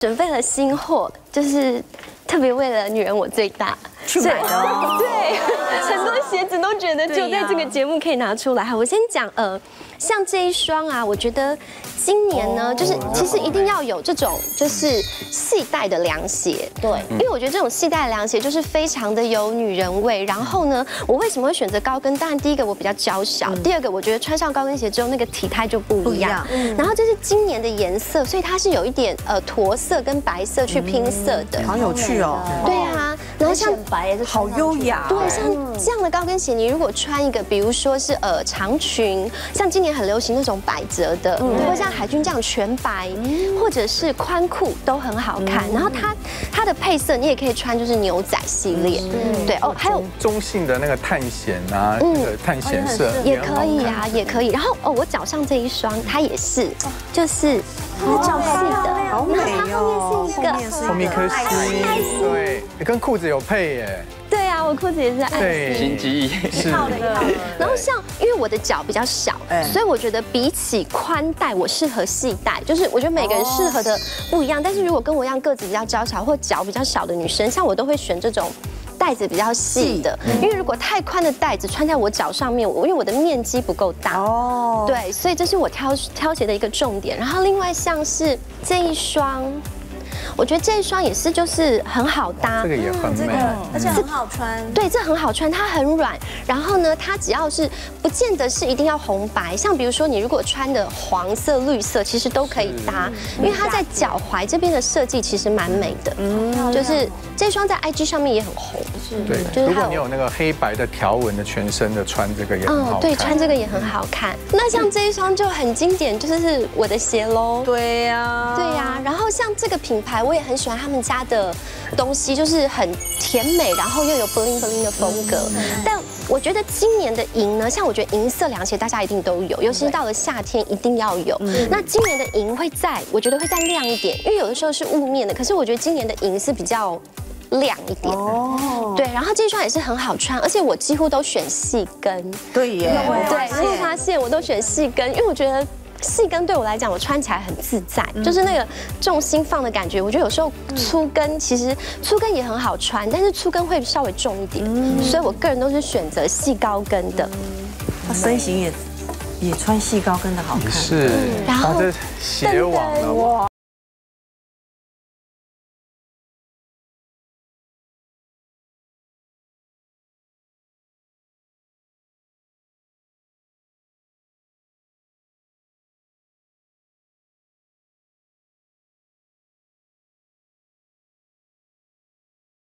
准备了新货，就是特别为了女人我最大。去买的哦。对，都觉得就在这个节目可以拿出来。哈，我先讲，呃，像这一双啊，我觉得今年呢，就是其实一定要有这种就是系带的凉鞋，对，因为我觉得这种系带的凉鞋就是非常的有女人味。然后呢，我为什么会选择高跟？当然第一个我比较娇小，第二个我觉得穿上高跟鞋之后那个体态就不一样。然后这是今年的颜色，所以它是有一点呃驼色跟白色去拼色的，好有趣哦。对啊，然后像白也是好优雅。对，像这样的高跟鞋，你如果穿一个，比如说是呃长裙，像今年很流行那种百褶的，或者像海军这样全白，或者是宽裤都很好看。然后它它的配色，你也可以穿就是牛仔系列，对哦，还有中性的那个探险啊，那个探险色。也可以啊，也可以。然后哦，我脚上这一双它也是，就是它脚细的，好美哦，后面是一个后面颗心，对，你跟裤子有配耶。对啊，我裤子也是爱心，心机是。然后像，因为我的脚比较小，所以我觉得比起宽带，我适合细带。就是我觉得每个人适合的不一样，但是如果跟我一样个子比较娇小或脚比较小的女生，像我都会选这种带子比较细的，因为如果太宽的带子穿在我脚上面，我因为我的面积不够大哦，对，所以这是我挑挑鞋的一个重点。然后另外像是这一双。我觉得这一双也是，就是很好搭，这个也很美，而且很好穿。对，这很好穿，它很软。然后呢，它只要是不见得是一定要红白，像比如说你如果穿的黄色、绿色，其实都可以搭，因为它在脚踝这边的设计其实蛮美的。嗯，就是这双在 IG 上面也很红。是对，就是如果你有那个黑白的条纹的全身的，穿这个也很好看。对，穿这个也很好看。那像这一双就很经典，就是是我的鞋喽。对呀，对呀。然后像这个品牌。我也很喜欢他们家的东西，就是很甜美，然后又有 bling bling 的风格。但我觉得今年的银呢，像我觉得银色凉鞋大家一定都有，尤其是到了夏天一定要有。那今年的银会在，我觉得会再亮一点，因为有的时候是雾面的，可是我觉得今年的银是比较亮一点。哦，对，然后这双也是很好穿，而且我几乎都选细跟。对耶，对，你会发现我都选细跟，因为我觉得。细跟对我来讲，我穿起来很自在，就是那个重心放的感觉。我觉得有时候粗跟其实粗跟也很好穿，但是粗跟会稍微重一点，所以我个人都是选择细高跟的。他身形也也穿细高跟的好看，是，然后鞋网了哇。